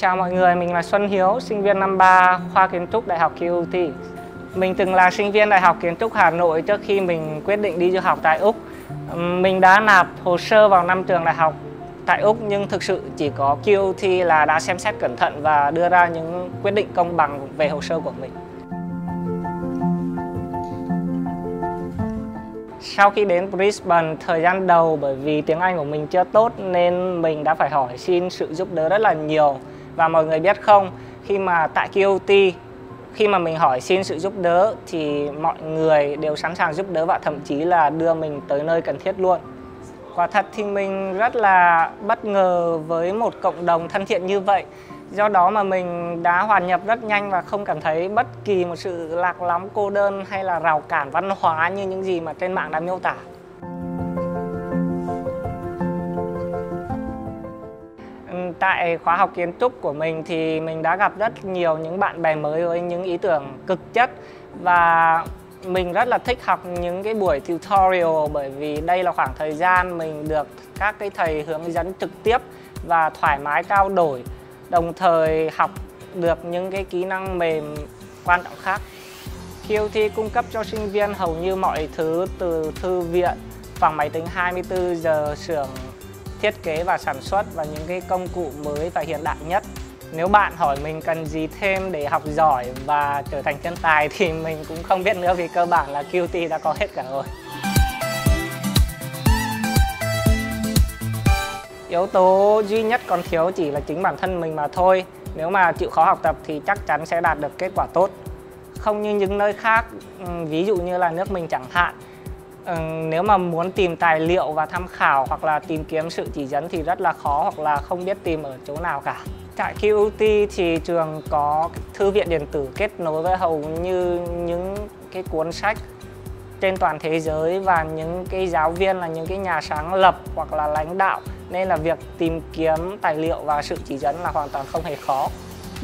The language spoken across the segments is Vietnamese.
Chào mọi người, mình là Xuân Hiếu, sinh viên năm 3 khoa kiến trúc Đại học QUT. Mình từng là sinh viên Đại học Kiến trúc Hà Nội trước khi mình quyết định đi du học tại Úc. Mình đã nạp hồ sơ vào năm trường đại học tại Úc nhưng thực sự chỉ có QUT là đã xem xét cẩn thận và đưa ra những quyết định công bằng về hồ sơ của mình. Sau khi đến Brisbane, thời gian đầu bởi vì tiếng Anh của mình chưa tốt nên mình đã phải hỏi xin sự giúp đỡ rất là nhiều. Và mọi người biết không, khi mà tại QOT khi mà mình hỏi xin sự giúp đỡ thì mọi người đều sẵn sàng giúp đỡ và thậm chí là đưa mình tới nơi cần thiết luôn. Quả thật thì mình rất là bất ngờ với một cộng đồng thân thiện như vậy. Do đó mà mình đã hòa nhập rất nhanh và không cảm thấy bất kỳ một sự lạc lõng cô đơn hay là rào cản văn hóa như những gì mà trên mạng đã miêu tả. Tại khóa học kiến trúc của mình thì mình đã gặp rất nhiều những bạn bè mới với những ý tưởng cực chất và mình rất là thích học những cái buổi tutorial bởi vì đây là khoảng thời gian mình được các cái thầy hướng dẫn trực tiếp và thoải mái trao đổi đồng thời học được những cái kỹ năng mềm quan trọng khác. QT cung cấp cho sinh viên hầu như mọi thứ từ thư viện, phòng máy tính 24 giờ, xưởng thiết kế và sản xuất và những cái công cụ mới và hiện đại nhất. Nếu bạn hỏi mình cần gì thêm để học giỏi và trở thành thiên tài thì mình cũng không biết nữa vì cơ bản là QT đã có hết cả rồi. Yếu tố duy nhất còn thiếu chỉ là chính bản thân mình mà thôi. Nếu mà chịu khó học tập thì chắc chắn sẽ đạt được kết quả tốt. Không như những nơi khác, ví dụ như là nước mình chẳng hạn. Ừ, nếu mà muốn tìm tài liệu và tham khảo hoặc là tìm kiếm sự chỉ dẫn thì rất là khó hoặc là không biết tìm ở chỗ nào cả. Tại QUT thì trường có thư viện điện tử kết nối với hầu như những cái cuốn sách trên toàn thế giới và những cái giáo viên là những cái nhà sáng lập hoặc là lãnh đạo nên là việc tìm kiếm tài liệu và sự chỉ dẫn là hoàn toàn không hề khó.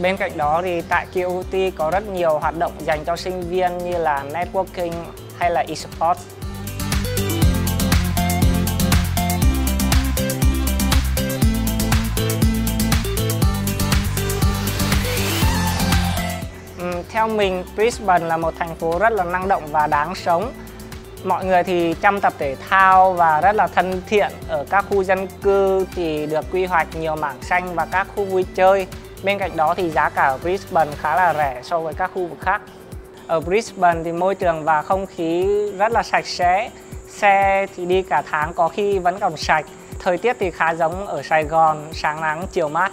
Bên cạnh đó thì tại QUT có rất nhiều hoạt động dành cho sinh viên như là networking hay là esports. Theo mình, Brisbane là một thành phố rất là năng động và đáng sống. Mọi người thì chăm tập thể thao và rất là thân thiện. Ở các khu dân cư thì được quy hoạch nhiều mảng xanh và các khu vui chơi. Bên cạnh đó thì giá cả ở Brisbane khá là rẻ so với các khu vực khác. Ở Brisbane thì môi trường và không khí rất là sạch sẽ. Xe thì đi cả tháng có khi vẫn còn sạch. Thời tiết thì khá giống ở Sài Gòn sáng nắng chiều mát.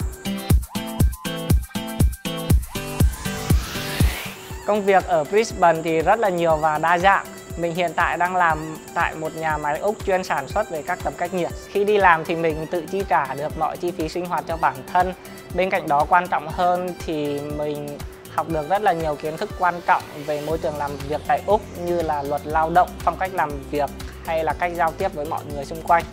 Công việc ở Brisbane thì rất là nhiều và đa dạng mình hiện tại đang làm tại một nhà máy úc chuyên sản xuất về các tấm cách nhiệt. Khi đi làm thì mình tự chi trả được mọi chi phí sinh hoạt cho bản thân. Bên cạnh đó quan trọng hơn thì mình học được rất là nhiều kiến thức quan trọng về môi trường làm việc tại Úc như là luật lao động, phong cách làm việc hay là cách giao tiếp với mọi người xung quanh.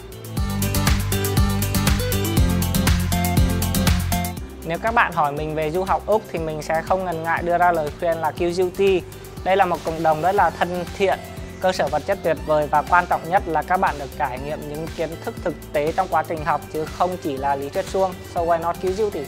Nếu các bạn hỏi mình về du học Úc thì mình sẽ không ngần ngại đưa ra lời khuyên là QUT. Đây là một cộng đồng rất là thân thiện, cơ sở vật chất tuyệt vời và quan trọng nhất là các bạn được trải nghiệm những kiến thức thực tế trong quá trình học chứ không chỉ là lý thuyết suông. So why not QUT?